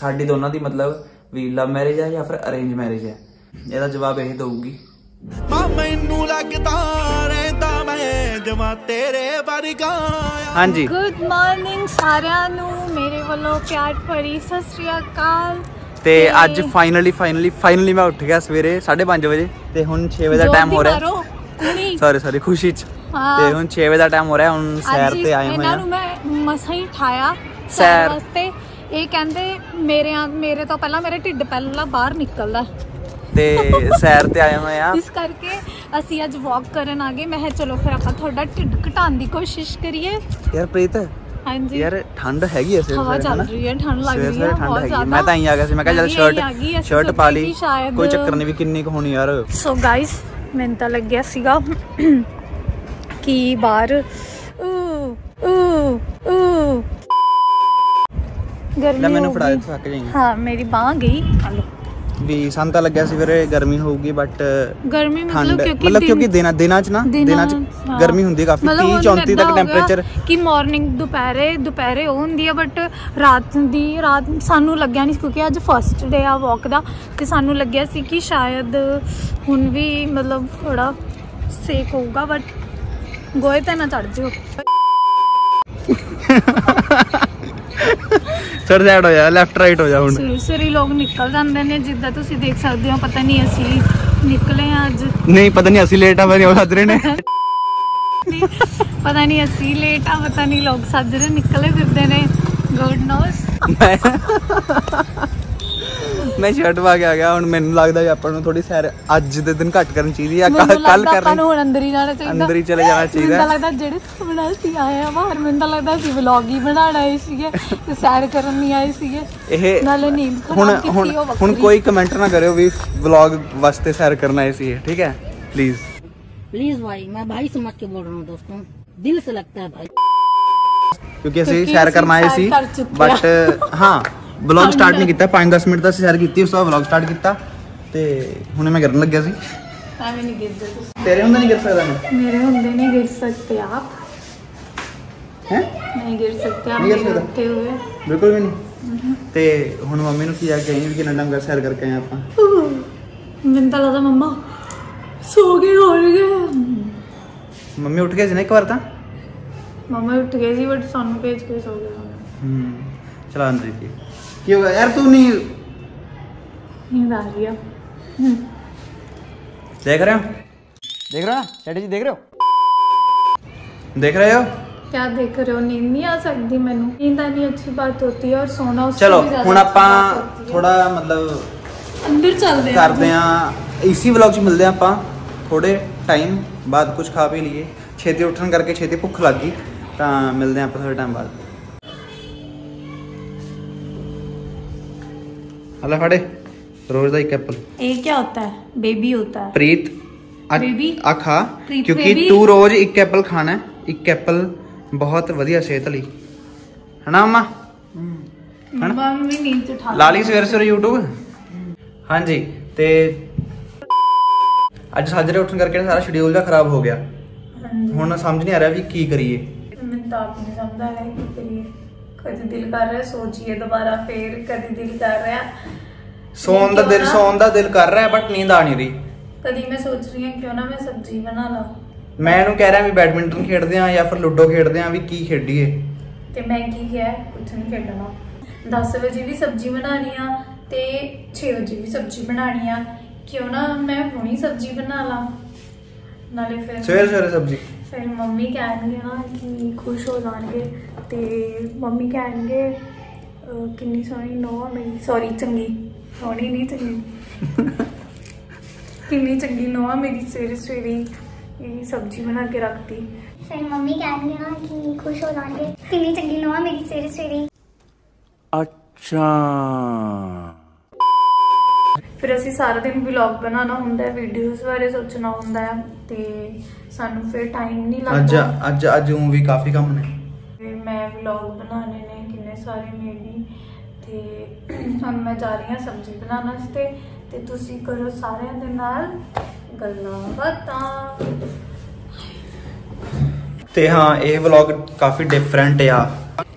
ਸਾਡੀ ਦੋਨਾਂ ਦੀ ਮਤਲਬ ਵੀ ਲਵ ਮੈਰਿਜ ਹੈ ਜਾਂ ਫਿਰ ਅਰੇਂਜ ਮੈਰਿਜ ਹੈ। ਇਹਦਾ ਜਵਾਬ ਇਹ ਦਊਗੀ। ਮੈਨੂੰ ਲੱਗਦਾ ਰਹਿੰਦਾ ਮੈਂ ਜਮਾ ਤੇਰੇ ਵਰਗਾ ਹਾਂਜੀ। ਗੁੱਡ ਮਾਰਨਿੰਗ ਸਾਰਿਆਂ ਨੂੰ ਮੇਰੇ ਵੱਲੋਂ ਪਿਆਰ ਭਰੀ ਸਤਿ ਸ੍ਰੀ ਅਕਾਲ। ਤੇ ਅੱਜ ਫਾਈਨਲੀ ਫਾਈਨਲੀ ਫਾਈਨਲੀ ਮੈਂ ਉੱਠ ਗਿਆ ਸਵੇਰੇ 5:30 ਵਜੇ ਤੇ ਹੁਣ 6 ਵਜੇ ਦਾ ਟਾਈਮ ਹੋ ਰਿਹਾ। ਸੌਰੀ ਸੌਰੀ ਖੁਸ਼ੀ ਚ। ਤੇ ਹੁਣ 6 ਵਜੇ ਦਾ ਟਾਈਮ ਹੋ ਰਿਹਾ ਹੁਣ ਸੈਰ ਤੇ ਆਏ ਹੋਏ ਇਹਨਾਂ ਨੂੰ ਮੈਂ ਮਸਾਂ ਹੀ ਠਾਇਆ। ਸੈਰ। ਵਾਸਤੇ। ਇਹ ਕਹਿੰਦੇ ਮੇਰੇ ਮੇਰੇ ਤੋਂ ਪਹਿਲਾਂ ਮੇਰੇ ਢਿੱਡ ਪਹਿਲਾਂ ਬਾਹਰ ਨਿਕਲਦਾ। ਤੇ ਸੈਰ ਤੇ ਆਏ ਹੋਏ ਆ। ਇਸ ਕਰਕੇ ਅਸੀਂ ਅੱਜ ਵਾਕ ਕਰਨ ਆ ਗਏ। ਮੈਂ ਕਿਹਾ ਚਲੋ ਫਿਰ ਆਪਾਂ ਤੁਹਾਡਾ ਢਿੱਡ ਘਟਾਉਣ ਦੀ ਕੋਸ਼ਿਸ਼ ਕਰੀਏ। ਯਾਰ ਪ੍ਰੀਤ ਹਾਂਜੀ। ਯਾਰ ਠੰਡ ਹੈਗੀ ਐ ਸਵੇਰੇ ਚੱਲ? ਰਹੀ ਹੈ ਠੰਡ ਲੱਗ ਰਹੀ ਹੈ ਬਹੁਤ ਜ਼ਿਆਦਾ। ਮੈਂ ਤਾਂ ਹੀ ਆ ਗਿਆ ਸੀ ਮੈਂ ਕਿਹਾ ਗਈ, ਸ਼ਰਟ ਸ਼ਰਟ ਪਾ ਲਈ। ਕੋਈ ਚੱਕਰ ਨਹੀਂ ਵੀ ਕਿੰਨੀ ਕੁ ਹੋਣੀ ਯਾਰ। ਸੋ ਗਾਇਸ ਮੈਨੂੰ ਤਾਂ ਲੱਗਿਆ ਸੀਗਾ ਕਿ ਬਾਹਰ ਊ ਊ ਗਰਮੀ ਲੈ ਮੈਨੂੰ ਹੋ ਫੜਾ। ਦੇ ਥੱਕ ਜਾਈਂ। ਹਾਂ ਮੇਰੀ ਬਾਹ ਗਈ। ਹਲੋ ਵੀ ਸਾਨੂੰ ਤਾਂ ਲੱਗਿਆ ਸੀ ਵੀਰੇ ਗਰਮੀ ਹੋਊਗੀ ਬਟ ਗਰਮੀ ਮਤਲਬ ਕਿਉਂਕਿ ਮਤਲਬ ਦਿਨ- ਕਿਉਂਕਿ ਦਿਨਾਂ ਦਿਨਾਂ ਚ ਨਾ ਦਿਨਾਂ ਚ ਹਾਂ। ਗਰਮੀ ਹੁੰਦੀ ਹੈ ਕਾਫੀ। ਮਤਲਬ 30 ਹੁਣ 34 ਏਦਾਂ ਤੱਕ ਹੋ ਟੈਂਪਰੇਚਰ ਕਿ ਮਾਰਨਿੰਗ ਦੁਪਹਿਰੇ ਦੁਪਹਿਰੇ ਉਹ ਹੁੰਦੀ ਆ ਬਟ ਰਾਤ ਦੀ ਰਾਤ ਸਾਨੂੰ ਲੱਗਿਆ ਨਹੀਂ ਕਿਉਂਕਿ ਅੱਜ ਫਸਟ ਡੇ ਆ ਵਾਕ ਦਾ ਤੇ ਸਾਨੂੰ ਲੱਗਿਆ ਸੀ ਕਿ ਸ਼ਾਇਦ ਹੁਣ ਵੀ ਮਤਲਬ ਥੋੜਾ ਸੇਕ ਹੋਊਗਾ ਬਟ ਗੋਏ ਤੇ ਨਾ ਚੜ ਜਿਓ। ਸਰ ਸਾਈਡ ਹੋ ਜਾ ਲੈਫਟ ਰਾਈਟ ਹੋ ਜਾ ਹੁਣ। ਸਵੇਰੇ ਲੋਕ ਨਿਕਲ ਜਾਂਦੇ ਨੇ ਜਿੱਦਾਂ ਤੁਸੀਂ ਦੇਖ ਸਕਦੇ ਹੋ ਪਤਾ ਨਹੀਂ ਅਸੀਂ ਨਿਕਲੇ ਆ ਅੱਜ। ਨਹੀਂ ਪਤਾ ਨਹੀਂ ਅਸੀਂ ਲੇਟ ਆ ਬਣੀ ਉਹ ਸੱਜ ਰਹੇ ਨੇ। ਪਤਾ ਨਹੀਂ ਅਸੀਂ ਲੇਟ ਆ ਪਤਾ ਨਹੀਂ ਲੋਕ ਸਾਜਰੇ ਨਿਕਲੇ ਫਿਰਦੇ ਨੇ। ਗੋਡ ਨੋਸ ਮੈਂ ਸ਼ਰਟ ਪਾ ਕੇ ਆ ਗਿਆ ਹੁਣ ਮੈਨੂੰ ਲੱਗਦਾ ਵੀ ਆਪਾਂ ਨੂੰ ਥੋੜੀ ਸੈਰ ਅੱਜ ਦੇ ਦਿਨ ਘੱਟ ਕਰਨ ਚਾਹੀਦੀ ਆ ਮੈਨੂੰ ਕੱਲ ਲੱਗਦਾ ਆਪਾਂ ਕਰਨੀ ਨੂੰ ਹੁਣ ਅੰਦਰ ਹੀ ਜਾਣਾ ਚਾਹੀਦਾ ਅੰਦਰ ਹੀ ਚਲੇ ਜਾਣਾ ਮੈਨੂੰ ਚਾਹੀਦਾ ਤਾਂ ਲੱਗਦਾ ਜਿਹੜੇ ਸੁਪਨਾ ਸੀ ਆਏ ਆ ਬਾਹਰ ਮੈਨੂੰ ਤਾਂ ਲੱਗਦਾ ਸੀ ਵਲੌਗ ਹੀ ਬਣਾਉਣ ਆਏ ਸੀਗੇ ਤੇ ਸੈਰ ਕਰਨ ਨਹੀਂ ਆਏ ਸੀਗੇ ਇਹ ਨਾਲੇ ਨੀਂਦ ਹੁਣ ਖਰਾਬ ਕੀਤੀ ਹੁਣ ਉਹ ਹੁਣ ਵੱਖਰੀ। ਕੋਈ ਕਮੈਂਟ ਨਾ ਕਰਿਓ ਵੀ ਵਲੌਗ ਵਾਸਤੇ ਸੈਰ ਕਰਨ ਆਏ ਸੀ ਇਹ, ਠੀਕ ਹੈ ਪਲੀਜ਼ प्लीज भाई मैं भाई समझ के बोल रहा हूँ दोस्तों दिल से लगता है भाई ਕਿਉਂਕਿ ਅਸੀਂ ਕਿਉਂਕਿ ਸੈਰ ਅਸੀਂ ਕਰਨ ਆਏ ਸੈਰ ਸੀ ਕਰ ਚੁੱਕੇ ਬਟ ਹਾਂ ਵਲੌਗ ਸਟਾਰਟ ਨਹੀਂ ਕੀਤਾ 5-10 ਮਿੰਟ ਦਾ ਸੈਰ ਕੀਤੀ ਉਸ ਤੋਂ ਬਾਅਦ ਵਲੌਗ ਸਟਾਰਟ ਕੀਤਾ ਤੇ ਹੁਣੇ ਮੈਂ ਗਿਰਨ ਲੱਗਿਆ ਸੀ। ਐਵੇਂ ਨਹੀਂ ਨਹੀਂ ਗਿਰ ਸਕਦਾ ਮੇਰੇ ਹੁੰਦੇ ਨਹੀਂ ਗਿਰ ਸਕਦੇ ਆਪ। ਹੈ? ਨਹੀਂ ਗਿਰ ਸਕਦੇ ਆਪ ਨਹੀਂ ਉੱਤੇ ਬਿਲਕੁਲ ਵੀ ਨਹੀਂ ਤੇ ਹੁਣ ਮੰਮੀ ਨੂੰ ਕੀ ਆ ਕੇ ਆਈ ਕਿੰਨਾ ਟਾਈਮ ਕਰ ਕਰਕੇ ਆਏ ਆਪਾਂ? ਮੈਨੂੰ ਤਾਂ ਲੱਗਦਾ ਮੰਮਾ ਸੋ ਗਏ। ਸੀ ਨਾ ਇੱਕ ਵਾਰ ਕੀ ਹੋ ਗਿਆ ਯਾਰ ਤੂੰ ਨਹੀਂ ਨੀਂਦ ਆ ਰਹੀ ਆ देख रहे हो देख रहे हो ना शैटी जी देख रहे हो देख रहे हो क्या देख रहे हो नींद नहीं आ सकती मैंने नींद आनी अच्छी बात होती है और सोना उससे ਚਲੋ भी ज्यादा ਹੁਣ अच्छी ਆਪਾਂ बात होती है। ਥੋੜਾ ਮਤਲਬ ਅੰਦਰ ਚੱਲਦੇ ਆ ਕਰਦੇ ਆ ਇਸੀ ਵਲੌਗ 'ਚ ਮਿਲਦੇ ਆ ਆਪਾਂ ਥੋੜੇ ਟਾਈਮ ਬਾਅਦ ਕੁਝ ਖਾ ਪੀ ਲਈਏ ਛੇਤੀ ਉੱਠਣ ਕਰਕੇ ਛੇਤੀ ਭੁੱਖ ਲੱਗ ਗਈ ਤਾਂ ਮਿਲਦੇ ਆ ਆਪਾਂ ਥੋੜੇ ਟਾਈਮ ਬਾਅਦ ਹਲਾ ਫੜੇ ਰੋਜ਼ ਦਾ ਇੱਕ ਐਪਲ ये क्या होता है बेबी होता है ਪ੍ਰੀਤ ਆ Baby? ਆ ਖਾ ਪ੍ਰੀਤ ਕਿਉਂਕਿ baby? ਤੂੰ ਰੋਜ਼ ਇੱਕ ਐਪਲ ਖਾਣਾ ਹੈ ਇੱਕ ਐਪਲ ਬਹੁਤ ਵਧੀਆ ਸਿਹਤ ਲਈ ਹਨਾ ਅਮਾ मम्मा भी नींद से उठा ਲਾ ਲਈ ਸਵੇਰੇ ਸਵੇਰੇ YouTube ਹਾਂਜੀ ਤੇ ਅੱਜ ਸਾਜਰੇ ਉੱਠਣ ਕਰਕੇ ਨਾ ਸਾਰਾ ਸ਼ਡਿਊਲ ਜਿਹਾ ਖਰਾਬ ਹੋ ਗਿਆ ਹੁਣ ਸਮਝ ਨਹੀਂ ਆ ਰਿਹਾ ਵੀ ਕੀ ਕਰੀਏ ਮੈਨੂੰ ਤਾਂ ਆਪ ਨਹੀਂ ਸਮਝਦਾ ਹੈ ਕਿ ਕਰੀਏ ਕਦੇ ਦਿਲ ਕਰ ਰਿਹਾ ਸੋਚੀਏ ਦੁਬਾਰਾ ਫੇਰ ਕਦੇ ਦਿਲ ਕਰ ਰਿਹਾ। ਸੌਣ ਦਾ ਦਿਲ ਸੌਣ ਦਾ ਦਿਲ ਕਰ ਰਿਹਾ ਬਟ ਨੀਂਦ ਆ ਨਹੀਂ ਰਹੀ। ਕਦੀ ਮੈਂ ਸੋਚ ਰਹੀ ਹਾਂ ਕਿਉਂ ਨਾ ਮੈਂ ਸਬਜ਼ੀ ਬਣਾ ਲਾਂ। ਮੈਂ ਇਹਨੂੰ ਕਹਿ ਰਿਹਾ ਵੀ ਬੈਡਮਿੰਟਨ ਖੇਡਦੇ ਆ ਜਾਂ ਫਿਰ ਲੂਡੋ ਖੇਡਦੇ ਆ ਵੀ ਕੀ ਖੇਡੀਏ। ਤੇ ਮੈਂ ਕੀ ਕਿਹਾ ਕੁਝ ਨਹੀਂ ਖੇਡਣਾ। 10 ਵਜੇ ਵੀ ਸਬਜ਼ੀ ਬਣਾਣੀ ਆ ਤੇ 6 ਵਜੇ ਵੀ ਸਬਜ਼ੀ ਬਣਾਣੀ ਆ। ਕਿਉਂ ਨਾ ਮੈਂ ਹੁਣੀ ਸਬਜ਼ੀ ਬਣਾ ਲਾਂ। ਨਾਲੇ ਫਿਰ ਸਵੇਰੇ ਸਵੇਰੇ ਸਬਜ਼ੀ। ਫਿਰ ਮੰਮੀ ਕਹਿਣਗੇ ਨਾ ਕਿ ਖੁਸ਼ ਹੋ ਜਾਣਗੇ ਤੇ ਮੰਮੀ ਕਹਿਣਗੇ ਅਹ, ਕਿੰਨੀ ਸੋਹਣੀ ਨੋਹ ਮੇਰੀ। ਸੌਰੀ ਚੰਗੀ। ਸੋਹਣੀ ਨਹੀਂ ਚੰਗੀ। ਕਿੰਨੀ ਚੰਗੀ ਨੋਹ ਮੇਰੀ ਸਵੇਰੇ ਸਵੇਰੇ ਹੀ ਇਹ ਸਬਜ਼ੀ ਬਣਾ ਕੇ ਰੱਖਤੀ। ਫਿਰ ਮੰਮੀ ਕਹਿਣਗੇ ਨਾ ਕਿ ਖੁਸ਼ ਹੋ ਜਾਣਗੇ। ਕਿੰਨੀ ਚੰਗੀ ਨੋਆ ਮੇਰੀ ਸਵੇਰੇ ਸਵੇਰੇ ਫਿਰ ਅਸੀਂ ਸਾਰਾ ਦਿਨ ਵਲੌਗ ਬਣਾਉਣਾ ਹੁੰਦਾ ਹੈ ਵੀਡੀਓਜ਼ ਬਾਰੇ ਸੋਚਣਾ ਹੁੰਦਾ ਹੈ ਤੇ ਸਾਨੂੰ ਫਿਰ ਟਾਈਮ ਨਹੀਂ ਅੱਜ ਲੱਗਦਾ। ਅੱਜ ਅੱਜ ਉਹ ਵੀ ਕਾਫੀ ਕੰਮ ਨੇ। ਫਿਰ ਮੈਂ ਵਲੌਗ ਬਣਾਉਣੇ ਨੇ ਕਿੰਨੇ ਸਾਰੇ ਮੇਬੀ ਤੇ ਹੁਣ ਮੈਂ ਜਾ ਰਹੀ ਹਾਂ ਸਬਜ਼ੀ ਬਣਾਉਣ ਵਾਸਤੇ। ਤੇ ਤੁਸੀਂ ਕਰੋ ਸਾਰਿਆਂ ਦੇ ਨਾਲ ਗੱਲਾਂ ਬਾਤਾਂ। ਤੇ ਹਾਂ ਇਹ ਵਲੌਗ ਕਾਫੀ ਡਿਫਰੈਂਟ ਆ।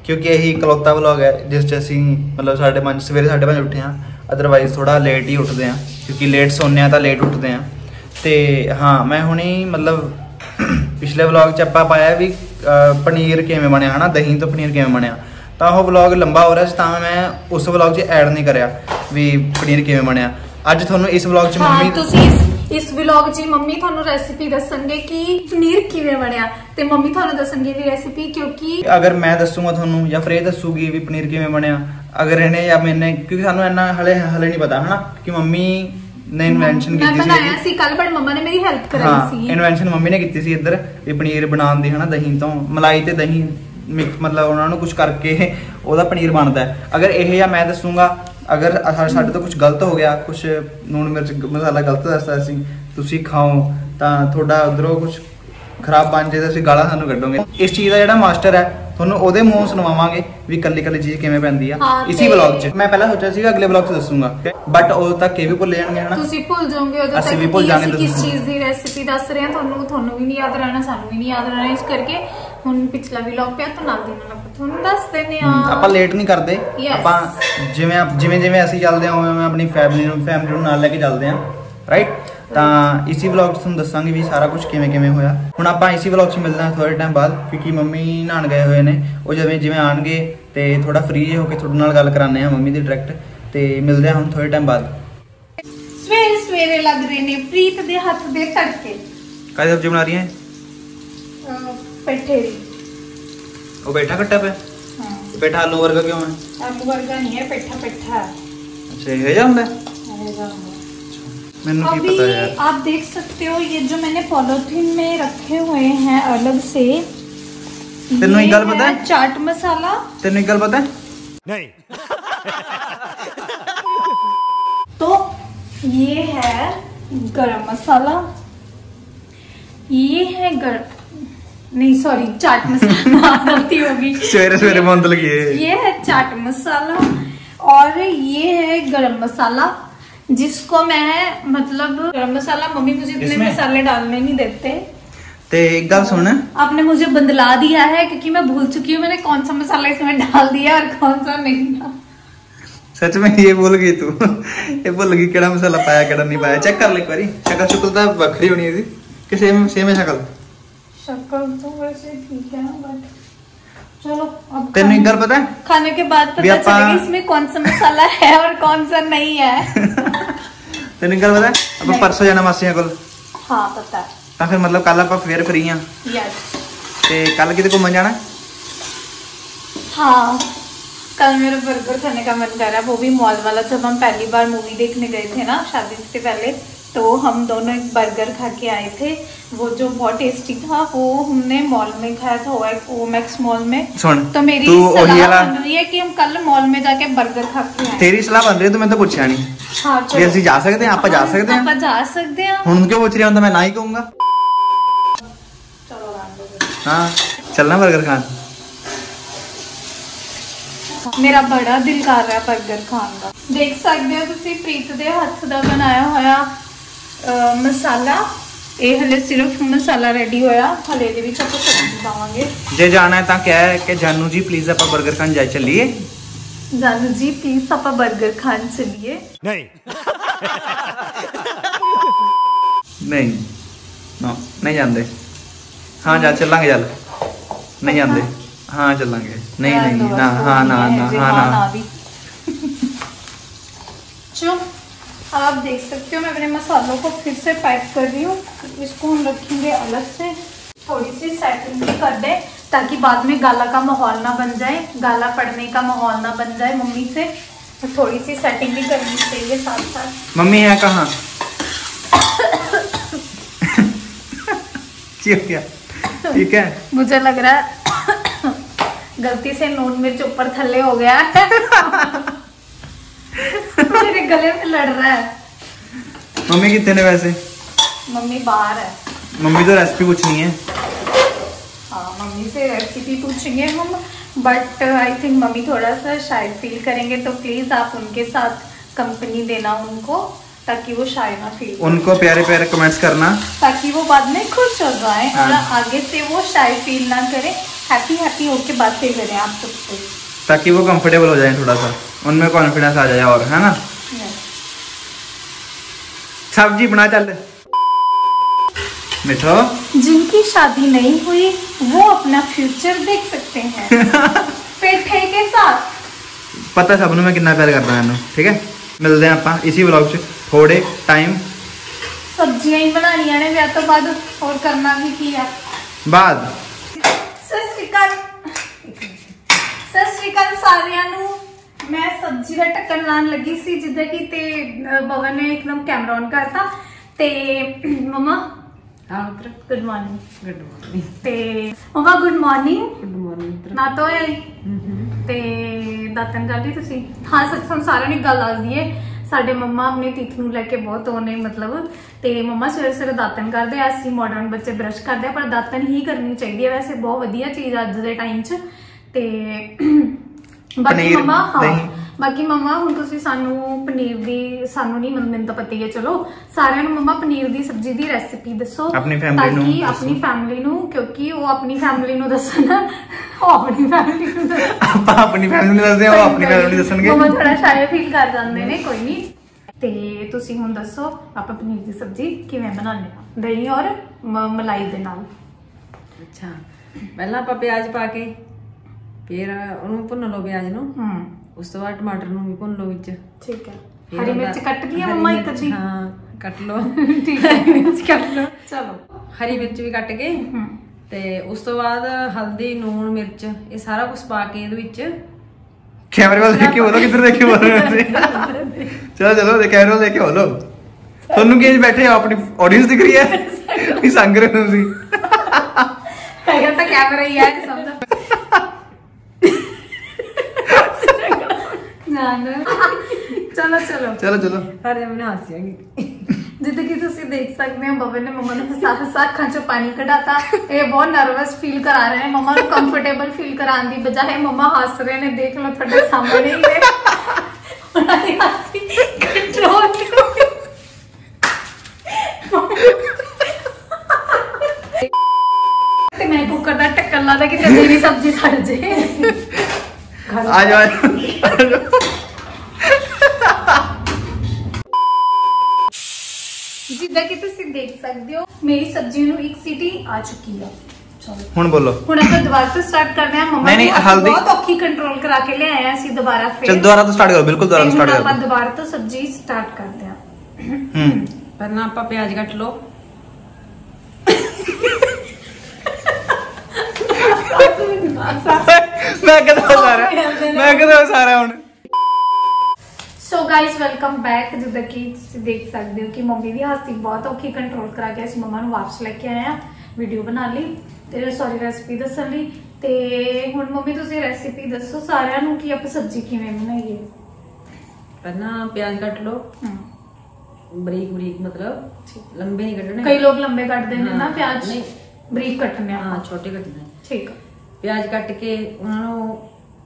ਕਿਉਂਕਿ ਇਹੀ ਇਕਲੌਤਾ ਵਲੌਗ ਹੈ ਜਿਸ 'ਚ ਅਸੀਂ ਮਤਲਬ ਸਾਡੇ ਪੰਜ ਸਵੇਰੇ ਸਾਡੇ ਪੰਜ ਉੱਠੇ ਹਾਂ। ਅਦਰਵਾਈਜ਼ ਥੋੜਾ ਲੇਟ ਹੀ ਉੱਠਦੇ ਹਾਂ ਕਿਉਂਕਿ ਲੇਟ ਸੌਂਦੇ ਹਾਂ ਤਾਂ ਲੇਟ ਉੱਠਦੇ ਹਾਂ। ਤੇ ਹਾਂ ਮੈਂ ਹੁਣੇ ਮਤਲਬ ਪਿਛਲੇ ਵਲੌਗ 'ਚ ਆਪਾਂ ਪਾਇਆ ਵੀ ਪਨੀਰ ਕਿਵੇਂ ਬਣਿਆ ਹਨਾ? ਦਹੀਂ ਤੋਂ ਪਨੀਰ ਕਿਵੇਂ ਬਣਿਆ। ਤਾਂ ਉਹ ਵਲੌਗ ਲੰਬਾ ਹੋ ਰਿਹਾ ਸੀ ਤਾਂ ਮੈਂ ਉਸ ਵਲੌਗ 'ਚ ਐਡ ਨਹੀਂ ਕਰਿਆ ਵੀ ਪਨੀਰ ਕਿਵੇਂ ਬਣਿਆ। ਅੱਜ ਤੁਹਾਨੂੰ ਇਸ ਵਲੌਗ 'ਚ ਮੰਮੀ ਤੁਸੀਂ ਇਸ ਵਲੌਗ 'ਚ ਮੰਮੀ ਤੁਹਾਨੂੰ ਰੈਸਿਪੀ ਦੱਸਣਗੇ ਕਿ ਪਨੀਰ ਕਿਵੇਂ ਬਣਿਆ। ਤੇ ਮੰਮੀ ਤੁਹਾਨੂੰ ਦੱਸਣਗੇ ਵੀ ਰੈਸਿਪੀ ਕਿਉਂਕਿ ਅਗਰ ਮੈਂ ਦੱਸੂਗਾ ਤੁਹਾਨੂੰ ਜਾਂ ਫਿਰ ਇਹ ਦੱਸੂਗੀ ਵੀ ਪਨੀਰ ਕਿਵੇਂ ਬਣਿਆ ਅਗਰ ਇਹਨੇ ਜਾਂ ਮੈਨੇ ਕਿਉਂਕਿ ਸਾਨੂੰ ਇੰਨਾ ਹਲੇ ਹਲੇ ਨਹੀਂ ਪਤਾ ਹਨਾ? ਕਿ ਮੰਮੀ ਨੇ ਇਨਵੈਂਸ਼ਨ ਮੈਂ ਕੀਤੀ ਬਣਾਇਆ ਸੀ ਸੀ ਕੱਲ ਬਟ ਮੰਮਾ ਨੇ ਮੇਰੀ ਹੈਲਪ ਕਰਾਈ ਸੀ ਇਨਵੈਂਸ਼ਨ ਮੰਮੀ ਨੇ ਕੀਤੀ ਸੀ ਇੱਧਰ ਵੀ ਪਨੀਰ ਬਣਾਉਣ ਦੀ ਹਨਾ ਦਹੀਂ ਤੋਂ। ਮਲਾਈ ਤੇ ਦਹੀਂ ਮਿਕਸ ਮਤਲਬ ਉਹਨਾਂ ਨੂੰ ਕੁਝ ਕਰਕੇ ਉਹਦਾ ਪਨੀਰ ਬਣਦਾ ਹੈ। ਅਗਰ ਇਹ ਜਾਂ ਮੈਂ ਦੱਸੂਗਾ ਅਗਰ ਸਾ- ਸਾਡੇ ਤੋਂ ਕੁਝ ਗਲਤ ਹੋ ਗਿਆ ਕੁਝ ਨੂਣ ਮਿਰਚ ਮਸਾਲਾ ਗਲਤ ਦੱਸਦਾ ਸੀ ਤੁਸੀਂ ਖਾਓ ਤਾਂ ਤੁਹਾਡਾ ਉਧਰੋਂ ਕੁਝ ਖਰਾਬ ਬਣ ਜੇ ਤਾਂ ਤੁਸੀਂ ਗਾਲਾਂ ਸਾਨੂੰ ਕੱਢੋਗੇ। ਇਸ ਚੀਜ਼ ਦਾ ਜਿਹੜਾ ਮਾਸਟਰ ਹੈ ਤੁਹਾਨੂੰ ਉਹਦੇ ਮੂੰਹੋਂ ਸੁਣਵਾਵਾਂਗੇ ਵੀ ਕੱਲੀ ਕੱਲੀ ਚੀਜ਼ ਕਿਵੇਂ ਪੈਂਦੀ ਆ। ਹਾਂ, ਇਸੀ ਤੇ- ਵਲੌਗ 'ਚ। ਮੈਂ ਪਹਿਲਾਂ ਸੋਚਿਆ ਸੀਗਾ ਅਗਲੇ ਵਲੌਗ 'ਚ ਦੱਸੂਗਾ। ਬਟ ਉਦੋਂ ਤੱਕ ਇਹ ਵੀ ਭੁੱਲ ਜਾਣਗੇ ਹਨਾ? ਤੁਸੀਂ ਭੁੱਲ ਜਾਓਗੇ ਉਦੋਂ ਅਸੀਂ ਤੱਕ ਵੀ ਭੁੱਲ ਕਿ ਜਾਵਾਂਗੇ ਅਸੀਂ ਕਿਸ ਚੀਜ਼ ਦੀ ਰੈਸਿਪੀ ਦੱਸ ਰਹੇ ਹਾਂ ਤੁਹਾਨੂੰ ਤੁਹਾਨੂੰ ਵੀ ਨਹੀਂ ਯਾਦ ਰਹਿਣਾ ਸਾਨੂੰ ਵੀ ਨਹੀਂ ਯਾਦ ਰਹਿਣਾ। ਇਸ ਕਰਕੇ ਹੁਣ ਪਿਛਲਾ ਵਲੌਗ ਪਿਆ ਤਾਂ ਨਾਲ ਦੀ ਨਾਲ ਆਪਾਂ ਤੁਹਾਨੂੰ ਦੱਸ ਦਿੰਦੇ ਆ ਆਪਾਂ ਲੇਟ ਨਹੀਂ ਕਰਦੇ। Yes. ਆਪਾਂ ਜਿਵੇਂ ਜਿਵੇਂ ਜਿਵੇਂ ਅਸੀਂ ਚੱਲਦੇ ਹਾਂ ਉਵੇਂ ਉਵੇਂ ਆਪਣੀ ਫੈਮਿਲੀ ਨੂੰ ਫੈਮਿਲੀ ਨੂੰ ਨਾਲ ਲੈ ਕੇ ਚੱਲਦੇ ਹਾਂ ਰਾਈਟ ਤਾਂ ਇਸੇ ਵਲੌਗ 'ਚ ਤੁਹਾਨੂੰ ਦੱਸਾਂਗੇ ਵੀ ਸਾਰਾ ਕੁਝ ਕਿਵੇਂ ਕਿਵੇਂ ਹੋਇਆ। ਹੁਣ ਆਪਾਂ ਇਸੇ ਵਲੌਗ 'ਚ ਮਿਲਦੇ ਹਾਂ ਥੋੜੇ ਟਾਈਮ ਬਾਅਦ ਕਿਉਂਕਿ ਮੰਮੀ ਨਹਾਣ ਗਏ ਹੋਏ ਨੇ। ਉਹ ਜਿਵੇਂ ਜਿਵੇਂ ਆਣਗੇ ਤੇ ਥੋੜਾ ਫ੍ਰੀ ਹੋ ਕੇ ਤੁਹਾਡੇ ਨਾਲ ਗੱਲ ਕਰਾਣੇ ਆ ਮੰਮੀ ਦੀ ਡਾਇਰੈਕਟ ਤੇ ਮਿਲਦੇ ਹਾਂ ਹੁਣ ਥੋੜੇ ਟਾਈਮ ਬਾਅਦ। ਸਵੇਰੇ ਸਵੇਰੇ ਲੱਗ ਰਹੇ ਨੇ ਪ੍ਰੀਤ ਦੇ ਹੱਥ ਦੇ ਤੜਕੇ। ਕਾਹਦੀ ਸਬਜ਼ੀ ਬਣਾ ਰਹੀ ਹੈ? ਪੇਠੇ ਦੀ। ਉਹ ਬੈਠਾ ਕੱਟਾ ਪਿਆ? ਹਾਂ। ਬੈਠਾ ਆਲੂ ਵਰਗਾ ਕਿਉਂ ਹੈ? ਆਲੂ ਵਰਗਾ ਨਹੀਂ ਹੈ ਪੇਠਾ ਪੇਠਾ। ਅੱਛਾ ਇਹ ਜਾਂਦਾ ਹੈ ਇਹ ਜਾਂਦਾ अभी आप देख सकते हो ये जो मैंने पॉलोथीन में रखे हुए हैं अलग से तेन गल पता है चाट मसाला। तेन गल पता है? नहीं। तो ये है गरम मसाला। ये है गर नहीं सॉरी चाट मसाला। हाँ, होगी सवेरे सवेरे बंद लगी ये है चाट मसाला और ये है गरम मसाला। जिसको मैं मतलब गरम मसाला मम्मी मुझे इतने मसाले डालने नहीं देते। ते एक गल सुन। आपने मुझे बदला दिया है क्योंकि मैं भूल चुकी हूँ मैंने कौन सा मसाला इसमें डाल दिया और कौन सा नहीं सच में ये बोल गई तू। ये बोल गई केड़ा मसाला पाया केड़ा नहीं पाया। चेक कर ले एक बारी। शक्ल शुक्ल तो बखरी होनी है कि सेम सेम है शक्ल? शक्ल तो वैसे ठीक है बट चलो अब तेरे एक गल पता है? खाने के बाद पता चलेगा इसमें कौन सा मसाला है और कौन सा नहीं है। ਤੈਨੂੰ ਇੱਕ ਗੱਲ ਪਤਾ ਹੈ? ਆਪਾਂ ਨਹੀਂ। ਪਰਸੋਂ ਜਾਣਾ ਮਾਸੀਆਂ ਕੋਲ हाँ पता है ਤਾਂ ਫਿਰ ਮਤਲਬ ਕੱਲ ਆਪਾਂ ਫੇਰ ਫਰੀ ਆ यस ਤੇ ਕੱਲ ਕਿਤੇ ਘੁੰਮਣ ਜਾਣਾ हाँ कल मेरा बर्गर खाने का मन कर रहा है वो भी मॉल वाला जब हम पहली बार मूवी देखने गए थे ना शादी से पहले तो हम दोनों एक बर्गर खा के आए थे। वो जो बहुत टेस्टी था वो हमने मॉल में खाया था ओमेक्स मॉल में। तो मेरी सलाह बन रही है कि हम कल मॉल में जाके बर्गर खा के आए। तेरी सलाह बन रही है तो मैं तो पूछा नहीं। हाँ चलो। ਅਸੀਂ ਜਾ ਸਕਦੇ ਹਾਂ जा सकते हैं? ਹਾਂ ਆਪਾਂ ਜਾ ਸਕਦੇ ਹਾਂ ਹੁਣ ਕਿਉਂ ਪੁੱਛ ਰਿਹਾ ਹੁੰਦਾ ਮੈਂ ਨਾ ਹੀ ਕਹੂੰਗਾ ਚਲੋ ਹਾਂ ਚੱਲਣਾ 버ਗਰ ਖਾਣ ਮੇਰਾ ਬੜਾ ਦਿਲ ਕਰ ਰਿਹਾ 버ਗਰ ਖਾਣ ਦਾ ਦੇਖ ਸਕਦੇ ਹੋ ਤੁਸੀਂ ਪ੍ਰੀਤ ਮਸਾਲਾ ਇਹ ਹਲੇ ਸਿਰਫ ਮਸਾਲਾ ਰੈਡੀ ਹੋਇਆ। ਹਲੇ ਦੇ ਵਿੱਚ ਆਪਾਂ ਸਬਜ਼ੀ ਪਾਵਾਂਗੇ। ਜੇ ਜਾਣਾ ਤਾਂ ਕਹਿ ਕਿ ਜਾਨੂ ਜੀ ਪਲੀਜ਼ ਆਪਾਂ 버ਗਰ ਖਾਣ ਜਾ ਚੱਲੀਏ। ਜਾਨੂ ਜੀ ਪਲੀਜ਼ ਆਪਾਂ 버ਗਰ ਖਾਣ ਚੱਲੀਏ। ਨਹੀਂ। ਨਹੀਂ। ਨਾ ਨਹੀਂ ਜਾਂਦੇ। ਹਾਂ ਜਾ ਚੱਲਾਂਗੇ ਚੱਲ। ਨਹੀਂ ਜਾਂਦੇ। ਹਾਂ ਚੱਲਾਂਗੇ। ਨਹੀਂ ਨਹੀਂ ਨਾ ਹਾਂ ਨਾ ਨਾ ਹਾਂ ਨਾ। ਚੁੱਪ। आप देख सकते हो मैं अपने मसालों को फिर से पैक कर रही हूँ। इसको हम रखेंगे अलग से। थोड़ी सी सेटिंग भी कर दें ताकि बाद में गाला का माहौल ना बन जाए गाला पड़ने का माहौल ना बन जाए मम्मी से। थोड़ी सी सेटिंग भी करनी चाहिए साथ साथ मम्मी है कहाँ? ठीक है। मुझे लग रहा है गलती से नून मिर्च ऊपर थल्ले हो गया गले में लड़ रहा है। मम्मी कितने ने वैसे? मम्मी बाहर है। मम्मी तो रेसिपी पूछनी है। हाँ मम्मी से रेसिपी पूछेंगे हम बट आई थिंक मम्मी थोड़ा सा शायद फील करेंगे तो प्लीज़ आप उनके साथ कंपनी देना उनको ताकि वो शायद ना फील उनको प्यारे प्यारे कमेंट्स करना। ताकि वो बाद में खुश हो जाए और हाँ। आगे से वो शायद फील ना करें। हैप्पी हैप्पी होके बातें करें आप सबसे। ताकि वो कंफर्टेबल हो जाए थोड़ा सा। उनमें कॉन्फिडेंस आ जाए और है ना? सब्ज़ी बना डाल मिठो। जिनकी शादी नहीं हुई वो अपना फ्यूचर देख सकते हैं। पेठे के साथ। पता सब मैं कितना प्यार करता है ठीक है? मिलते हैं आप इसी ब्लॉग च। थोड़े टाइम सब्ज़ियाँ ही बनानिया ने ब्याह तो बाद और करना भी किया। बाद। सत श्रीकाल सत श्रीकाल सारियाँ ਮੈਂ ਸਬਜ਼ੀ ਦਾ ਢੱਕਣ ਲਾਉਣ ਲੱਗੀ ਸੀ ਜਿੱਦਾਂ ਕਿ ਤੇ ਬਵਨ ਨੇ ਇੱਕਦਮ ਕੈਮਰਾ ਔਨ ਕਰਤਾ। ਤੇ ਮਮਾ? ਹਾਂ ਗੁੱਡ ਮਾਰਨਿੰਗ ਗੁੱਡ ਮਾਰਨਿੰਗ ਤੇ ਮਮਾ ਗੁੱਡ ਮਾਰਨਿੰਗ ਗੁੱਡ ਮਾਰਨਿੰਗ ਨਾ ਤਾਂ ਹੋਇਆ ਤੇ ਦਾਤਨ ਕਰ ਲਈ ਤੁਸੀਂ? ਹਾਂ ਸੱਚ ਤੁਹਾਨੂੰ ਸਾਰਿਆਂ ਨੂੰ ਗੱਲ ਦੱਸ ਦਈਏ। ਸਾਡੇ ਮੰਮਾ ਆਪਣੇ ਤੀਥ ਨੂੰ ਲੈ ਕੇ ਬਹੁਤ ਉਹਨੇ ਮਤਲਬ ਤੇ ਮੰਮਾ ਸਵੇਰੇ ਸਵੇਰੇ ਦਾਤਨ ਕਰਦੇ ਆ ਅਸੀਂ ਮਾਡਰਨ ਬੱਚੇ ਬ੍ਰਸ਼ ਕਰਦੇ ਆ ਪਰ ਦਾਤਨ ਹੀ ਕਰਨੀ ਚਾਹੀਦੀ ਹੈ ਵੈਸੇ ਬਹੁਤ ਵਧੀਆ ਚੀਜ਼ ਅੱਜ ਦੇ ਟਾਈਮ 'ਚ। ਤੇ ਬਾਕੀ ਪਨੀਰ, ਮੰਮਾ ਹਾਂ। ਦਹੀਂ। ਬਾਕੀ ਮੰਮਾ ਹੁਣ ਤੁਸੀਂ ਸਾਨੂੰ ਪਨੀਰ ਦੀ ਸਾਨੂੰ ਨਹੀਂ ਮੈਨੂੰ ਤਾਂ ਪਤਾ ਹੀ ਹੈ ਚਲੋ। ਸਾਰਿਆਂ ਨੂੰ ਮੰਮਾ ਪਨੀਰ ਦੀ ਸਬਜ਼ੀ ਦੀ ਰੈਸਿਪੀ ਦੱਸੋ। ਆਪਣੀ family ਨੂੰ ਤਾਕਿ ਦੱਸੋ। ਆਪਣੀ ਫੈਮਿਲੀ ਨੂੰ ਕਿਉਂਕਿ ਉਹ ਆਪਣੀ ਫੈਮਿਲੀ ਨੂੰ ਦੱਸਣ ਉਹ ਆਪਣੀ ਫੈਮਿਲੀ ਨੂੰ ਦੱਸਣ। ਆਪਾਂ ਆਪਣੀ ਫੈਮਿਲੀ ਨੂੰ ਦੱਸਦੇ ਹਾਂ ਉਹ ਆਪਣੀ ਫੈਮਿਲੀ ਨੂੰ ਦੱਸਣਗੇ। ਮਮਾ ਥੋੜਾ ਸ਼ਾਇਰ ਫੀਲ ਕਰ ਜਾਂਦੇ ਨੇ ਕੋਈ ਨਹੀਂ। ਤੇ ਤੁਸੀਂ ਹੁਣ ਦੱਸੋ ਆਪਾਂ ਪਨੀਰ ਦੀ ਸਬਜ਼ੀ ਕਿਵੇਂ ਬਣਾਉਂਦੇ ਆ ਦਹੀਂ ਔਰ ਮ- ਮਲਾਈ ਦੇ ਨਾਲ। ਅੱਛਾ। ਪਹਿਲਾਂ ਆਪਾਂ ਪਿਆਜ਼ ਪਾ ਕੇ ਫਿਰ ਉਹਨੂੰ ਭੁੰਨ ਲਓ ਪਿਆਜ਼ ਨੂੰ। ਹੂੰ। ਉਸ ਤੋਂ ਬਾਅਦ ਟਮਾਟਰ ਨੂੰ ਵੀ ਭੁੰਨ ਲਓ ਵਿੱਚ। ਠੀਕ ਹੈ। ਹਰੀ ਮਿਰਚ ਕੱਟ ਗਈ ਹਰੀ ਮਮਾ ਇੱਕ ਜੀ ਹਾਂ ਕੱਟ ਲਓ। ਠੀਕ ਹੈ। ਹਰੀ ਮਿਰਚ ਕੱਟ ਲਓ। ਚਲੋ। ਹਰੀ ਮਿਰਚ ਵੀ ਕੱਟ ਕੇ ਹੂੰ। ਤੇ ਉਸ ਤੋਂ ਬਾਅਦ ਹਲਦੀ ਨੂਣ ਮਿਰਚ ਇਹ ਸਾਰਾ ਕੁਝ ਪਾ ਕੇ ਇਹਦੇ ਵਿੱਚ ਕੈਮਰੇ ਵੱਲ ਦੇਖ ਕੇ ਬੋਲੋ ਕਿੱਧਰ ਦੇਖ ਕੇ ਬੋਲ ਹੋ ਚਲੋ ਚਲੋ ਦੇ ਕੈਮਰੇ ਵੱਲ ਦੇਖ ਕੇ ਬੋਲੋ। ਤੁਹਾਨੂੰ ਕੀ ਬੈਠੇ ਹੋ? ਆਪਣੀ ਆਡੀਅנס ਦਿਖ ਰਹੀ ਹੈ? ਵੀ ਸੰਗ ਰਹੇ ਹੋ ਤੁਸੀਂ? ਹੈਗਾ ਤਾਂ ਕੈਮਰਾ ਹੀ ਹੈ ਸਮਝੋ ਨਾ ਨਾ ਚਲੋ ਚਲੋ ਚਲੋ ਚਲੋ ਸਾਰੇ ਮੈਨੂੰ ਹਾਸੀ ਆ ਗਈ ਜਿੱਦਾਂ ਕਿ ਤੁਸੀਂ ਦੇਖ ਸਕਦੇ ਹੋ ਬਬਨ ਨੇ ਮੰਮਾ ਨੂੰ ਹਸਾ ਹਸਾ ਅੱਖਾਂ 'ਚੋਂ ਪਾਣੀ ਕਢਾਤਾ ਇਹ ਬਹੁਤ ਨਰਵਸ ਫੀਲ ਕਰਾ ਰਹੇ ਨੇ ਮੰਮਾ ਨੂੰ ਕੰਫਰਟੇਬਲ ਫੀਲ ਕਰਾਉਣ ਦੀ ਬਜਾਏ ਮੰਮਾ ਹੱਸ ਰਹੇ ਨੇ ਦੇਖ ਲਓ ਤੁਹਾਡੇ ਸਾਹਮਣੇ ਹੀ ਨੇ ਉਹਨਾਂ ਦੀ ਹਾਸੀ ਕੰਟਰੋਲ ਤੇ ਮੈਂ ਕੁੱਕਰ ਦਾ ਢੱਕਣ ਲਾਦਾ ਕਿ ਤੇ ਮੇਰੀ ਸਬਜ਼ੀ ਸੜ ਜੇ ਆ ਆ ਜਾਓ। ਜਿੱਦਾਂ ਕਿ ਤੁਸੀਂ ਦੇਖ ਸਕਦੇ ਹੋ ਮੇਰੀ ਸਬਜ਼ੀ ਨੂੰ ਇੱਕ ਸੀਟੀ ਆ ਚੁੱਕੀ ਆ। ਚਲੋ। ਹੁਣ ਬੋਲੋ। ਹੁਣ ਆਪਾਂ ਦੁਬਾਰਾ ਤੋਂ ਸਟਾਰਟ ਕਰਦੇ ਹਾਂ। ਮੰਮਾ ਨਹੀਂ, ਹਲਦੀ- ਬਹੁਤ ਔਖੀ ਕੰਟਰੋਲ ਕਰਾ ਕੇ ਲਿਆਏ ਆ ਅਸੀਂ ਦੁਬਾਰਾ ਫਿਰ। ਚਲ ਦੁਬਾਰਾ ਤੋਂ ਸਟਾਰਟ ਕਰੋ ਬਿਲਕੁਲ ਦੁਬਾਰਾ ਸਟਾਰਟ ਆਪਾਂ ਕਰੋ। ਦੁਬਾਰਾ ਤੋਂ ਸਬਜ਼ੀ ਸਟਾਰਟ ਕਰਦੇ ਹਾਂ। ਹੂੰ। ਪਹਿਲਾਂ ਆਪਾਂ ਪਿਆਜ਼ ਕੱਟ ਲਓ। ਮੈਂ ਕਦੋਂ ਸਾਰਾ ਮੈਂ ਕਦੋਂ ਸਾਰਾ ਹੁਣ। ਸੋ ਗਾਇਸ ਵੈਲਕਮ ਬੈਕ ਜਿੱਦਾਂ ਕਿ ਤੁਸੀਂ ਦੇਖ ਸਕਦੇ ਹੋ ਕਿ ਮੰਮੀ ਦੀ ਹਾਸੀ ਬਹੁਤ ਔਖੀ ਕੰਟਰੋਲ ਕਰਾ ਕੇ ਅਸੀਂ ਮੰਮਾ ਨੂੰ ਵਾਪਸ ਲੈ ਕੇ ਆਏ ਆ ਵੀਡੀਓ ਬਣਾ ਲਈ ਤੇ ਸੌਰੀ ਰੈਸਪੀ ਦੱਸਣ ਲਈ। ਤੇ ਹੁਣ ਮੰਮੀ ਤੁਸੀਂ ਰੈਸਿਪੀ ਦੱਸੋ ਸਾਰਿਆਂ ਨੂੰ ਕਿ ਆਪਾਂ ਸਬਜ਼ੀ ਕਿਵੇਂ ਬਣਾਈਏ। ਪਹਿਲਾਂ ਪਿਆਜ਼ ਕੱਟ ਲਓ। ਬਰੀਕ ਬਰੀਕ ਮਤਲਬ ਲੰਬੇ ਨਹੀਂ ਕੱਟਣੇ ਕਈ ਲੋਕ ਲੰਬੇ ਕੱਟਦੇ ਨੇ ਨਾ ਪਿਆਜ਼। ਨਹੀਂ। ਬਰੀਕ ਕੱਟਣੇ ਆ। ਹਾਂ ਛੋਟੇ ਕੱਟਣੇ ਠੀਕ। ਪਿਆਜ਼ ਕੱਟ ਕੇ ਉਹਨਾਂ ਨੂੰ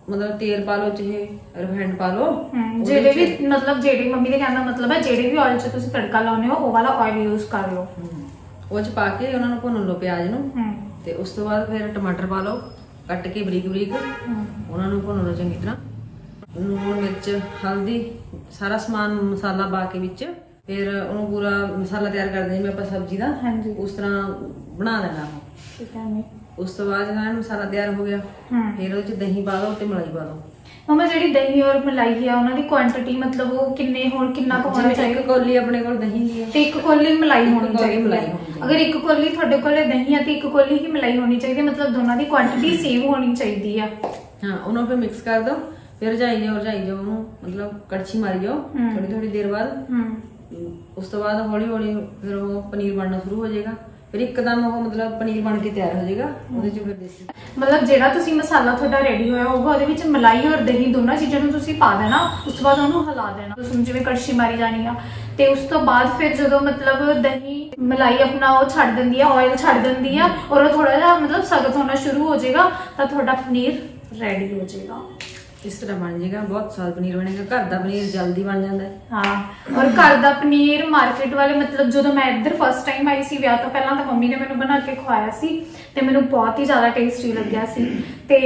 ਮਤਲਬ ਤੇਲ ਪਾ ਲਓ ਚਾਹੇ ਰਿਫਾਈਂਡ ਪਾ ਲਓ। ਜਿਹੜੇ ਵੀ ਮਤਲਬ ਜਿਹੜੀ ਮੰਮੀ ਦੇ ਕਹਿਣ ਦਾ ਮਤਲਬ ਹੈ ਜਿਹੜੇ ਵੀ ਆਇਲ 'ਚ ਤੁਸੀਂ ਤੜਕਾ ਲਾਉਂਦੇ ਹੋ ਉਹ ਵਾਲਾ ਆਇਲ ਯੂਜ਼ ਕਰ ਲਓ। ਉਹ ਚ ਪਾ ਕੇ ਉਹਨਾਂ ਨੂੰ ਭੁੰਨ ਲਓ ਪਿਆਜ਼ ਨੂੰ। ਤੇ ਉਸ ਤੋਂ ਬਾਅਦ ਫਿਰ ਟਮਾਟਰ ਪਾ ਲਓ ਕੱਟ ਕੇ ਬਰੀਕ ਬਰੀਕ। ਉਹਨਾਂ ਨੂੰ ਭੁੰਨ ਲਓ ਚੰਗੀ ਤਰ੍ਹਾਂ। ਲੂਣ ਮਿਰਚ ਹਲਦੀ ਸਾਰਾ ਸਮਾਨ ਮਸਾਲਾ ਪਾ ਕੇ ਵਿੱਚ ਫਿਰ ਉਹਨੂੰ ਪੂਰਾ ਮਸਾਲਾ ਤਿਆਰ ਕਰਦੇ ਜਿਵੇਂ ਆਪਾਂ ਸਬਜ਼ੀ ਦਾ। ਹਾਂਜੀ। ਉਸ ਤਰ੍ਹਾਂ ਬਣਾ ਲੈਣਾ ਉਹ। ਠੀਕ ਹੈ ਮੈਂ ਉਸ ਤੋਂ ਬਾਅਦ ਜਦੋਂ ਇਹ ਮਸਾਲਾ ਤਿਆਰ ਹੋ ਗਿਆ ਹਮ ਫਿਰ ਉਹਦੇ ਚ ਦਹੀਂ ਪਾ ਦਿਓ ਤੇ ਮਲਾਈ ਪਾ ਦਿਓ। ਮਮਾ ਜਿਹੜੀ ਦਹੀਂ ਔਰ ਮਲਾਈ ਹੈ ਉਹਨਾਂ ਦੀ ਕੁਆਂਟੀਟੀ ਮਤਲਬ ਉਹ ਕਿੰਨੇ ਹੋਣ ਕਿੰਨਾ ਕੁ ਹੋਣਾ ਜਿਵੇਂ ਚਾਹੀਦਾ? ਇੱਕ ਕੌਲੀ ਆਪਣੇ ਕੋਲ ਦਹੀਂ ਦੀ ਹੈ ਤੇ ਇੱਕ ਕੋਲੀ ਮਲਾਈ ਹੋਣੀ ਕੌਲੀ ਚਾਹੀਦੀ ਮਲਾਈ ਹੈ ਹੋਣੀ ਚਾਹੀਦੀ। ਅਗਰ ਇੱਕ ਕੋਲੀ ਤੁਹਾਡੇ ਕੋਲੇ ਦਹੀਂ ਹੈ ਤੇ ਇੱਕ ਕੋਲੀ ਹੀ ਮਲਾਈ ਹੋਣੀ ਚਾਹੀਦੀ ਹੈ ਮਤਲਬ ਦੋਨਾਂ ਦੀ ਕੁਆਂਟੀਟੀ ਸੇਮ ਹੋਣੀ ਚਾਹੀਦੀ ਆ। ਹਾਂ ਉਹਨੂੰ ਫਿਰ ਮਿਕਸ ਕਰ ਦਿਓ ਫਿਰ ਰਜਾਈ ਜਾਓ ਰਜਾਈ ਜਾਓ ਉਹਨੂੰ ਮਤਲਬ ਕੜਛੀ ਮਾਰੀ ਜਾਓ ਹਮ। ਥੋੜੀ ਥੋੜੀ ਦੇਰ ਬਾਅਦ। ਹਮ ਉਸ ਤੋਂ ਬਾਅਦ ਹੌਲੀ ਹੌਲੀ ਫਿਰ ਉਹ ਪਨੀਰ ਬਣਨਾ ਸ਼ੁਰੂ ਹੋ ਜਾਏਗਾ। ਫਿਰ ਇੱਕਦਮ ਉਹ ਮਤਲਬ ਪਨੀਰ ਬਣ ਕੇ ਤਿਆਰ ਹੋ ਜਾਏਗਾ, ਉਹਦੇ ਚ ਫਿਰ ਦੇਸੀ। ਮਤਲਬ ਜਿਹੜਾ ਤੁਸੀਂ ਮਸਾਲਾ ਤੁਹਾਡਾ ਰੈਡੀ ਹੋਇਆ ਹੋਊਗਾ, ਉਹਦੇ ਵਿੱਚ ਮਲਾਈ ਔਰ ਦਹੀਂ ਦੋਨਾਂ ਚੀਜ਼ਾਂ ਨੂੰ ਤੁਸੀਂ ਪਾ ਦੇਣਾ, ਉਸ ਤੋਂ ਬਾਅਦ ਉਹਨੂੰ ਹਿਲਾ ਦੇਣਾ। ਤੁਸੀਂ ਜਿਵੇਂ ਕੜਛੀ ਮਾਰੀ ਜਾਣੀ ਆ, ਤੇ ਉਸ ਤੋਂ ਬਾਅਦ ਫਿਰ ਜਦੋਂ ਮਤਲਬ ਦਹੀਂ, ਮਲਾਈ ਆਪਣਾ ਉਹ ਛੱਡ ਦਿੰਦੀ ਆ ਆਇਲ ਛੱਡ ਦਿੰਦੀ ਆ, ਔਰ ਉਹ ਥੋੜਾ ਜਿਹਾ ਮਤਲਬ ਸਖਤ ਹੋਣਾ ਸ਼ੁਰੂ ਹੋ ਜਾਏਗਾ, ਤਾਂ ਤੁਹਾਡਾ ਪਨੀਰ ਰੈਡੀ ਹੋ ਜਾਏਗਾ। ਇਸ ਤਰ੍ਹਾਂ ਬਣ ਜਾਏਗਾ ਬਹੁਤ ਸਵਾਦ ਪਨੀਰ ਬਣੇਗਾ ਘਰ ਦਾ ਪਨੀਰ ਜਲਦੀ ਬਣ ਜਾਂਦਾ ਹੈ। ਹਾਂ ਔਰ ਘਰ ਦਾ ਪਨੀਰ ਮਾਰਕੀਟ ਵਾਲੇ ਮਤਲਬ ਜਦੋਂ ਮੈਂ ਇੱਧਰ ਫਸਟ ਟਾਈਮ ਆਈ ਸੀ ਵਿਆਹ ਤੋਂ ਪਹਿਲਾਂ ਤਾਂ ਮੰਮੀ ਨੇ ਮੈਨੂੰ ਬਣਾ ਕੇ ਖਵਾਇਆ ਸੀ ਤੇ ਮੈਨੂੰ ਬਹੁਤ ਹੀ ਜ਼ਿਆਦਾ ਟੇਸਟੀ ਲੱਗਿਆ ਸੀ ਤੇ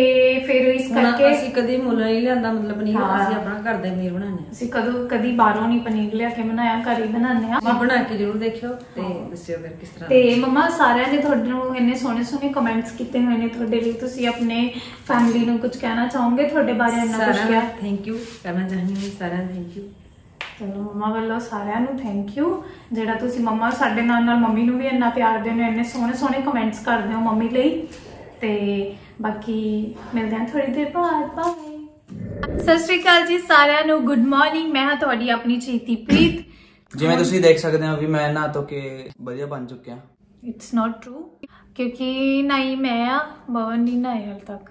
ਫਿਰ ਇਸ ਕਰਕੇ ਅਸੀਂ ਕਦੇ ਮੁੱਲ ਨਹੀਂ ਲਿਆਂਦਾ ਮਤਲਬ ਪਨੀਰ। ਅਸੀਂ ਆਪਣਾ ਘਰ ਦਾ ਪਨੀਰ ਬਣਾਉਂਦੇ ਹਾਂ। ਅਸੀਂ ਕਦੋਂ ਕਦੀ ਬਾਹਰੋਂ ਨਹੀਂ ਪਨੀਰ ਲਿਆ ਕੇ ਬਣਾਇਆ ਘਰ ਹੀ ਬਣਾਉਂਦੇ ਆ ਬਣਾ ਕੇ ਜ਼ਰੂਰ ਦੇਖਿਓ ਤੇ ਦੱਸਿਓ ਫਿਰ ਕਿਸ ਤਰ੍ਹਾਂ ਤੇ ਮੰਮਾ ਸਾਰਿਆਂ ਨੇ ਤੁਹਾਨੂੰ ਇੰਨੇ ਸੋਹਣੇ ਸੋਹਣੇ ਕਮੈਂਟਸ ਕੀਤੇ ਹੋਏ ਨੇ ਤੁਹਾਡੇ ਲਈ ਤੁਸੀਂ ਆਪਣੇ ਫੈਮਿਲੀ ਨੂੰ ਕੁਝ ਕਹਿਣਾ ਚਾਹੋਗੇ? ਤੁਹਾਡੇ ਬਾਰੇ ਇੰਨਾ ਕੁਝ ਕਿਹਾ ਥੈਂਕ ਯੂ ਕਰਨਾ ਚਾਹੁੰਦੀ ਹਾਂ ਸਾਰਿਆਂ ਦਾ ਥੈਂਕ ਯੂ ਚਲੋ ਮੰਮਾ ਵੱਲੋਂ ਸਾਰਿਆਂ ਨੂੰ ਥੈਂਕ ਯੂ ਜਿਹੜਾ ਤੁਸੀਂ ਮੰਮਾ ਸਾਡੇ ਨਾਲ ਨਾਲ ਮੰਮੀ ਨੂੰ ਵੀ ਇੰਨਾ ਪਿਆਰ ਦਿੰਦੇ ਹੋ ਇੰਨੇ ਸੋਹਣੇ ਸੋਹਣੇ ਕਮੈਂਟਸ ਕਰਦੇ ਹੋ ਮੰਮੀ ਲਈ। ਤੇ ਬਾਕੀ ਮਿਲਦੇ ਹਾਂ ਥੋੜੀ ਦੇਰ ਬਾਅਦ। ਬਾਏ ਸਤਿ ਸ਼੍ਰੀ ਅਕਾਲ ਜੀ ਸਾਰਿਆਂ ਨੂੰ। ਗੁੱਡ ਮਾਰਨਿੰਗ ਮੈਂ ਹਾਂ ਤੁਹਾਡੀ ਆਪਣੀ ਚੇਤੀ ਪ੍ਰੀਤ। ਜਿਵੇਂ ਤੁਸੀਂ ਦੇਖ ਸਕਦੇ ਹੋ ਵੀ ਮੈਂ ਨਹਾ ਧੋ ਕੇ ਵਧੀਆ ਬਣ ਚੁੱਕਿਆ। ਇਟਸ ਨਾਟ ਟਰੂ ਕਿਉਂਕਿ ਨਹੀਂ ਮੈਂ ਆ ਬਵਨ ਨਹੀਂ ਨਹਾਏ ਹਾਲ ਤੱਕ।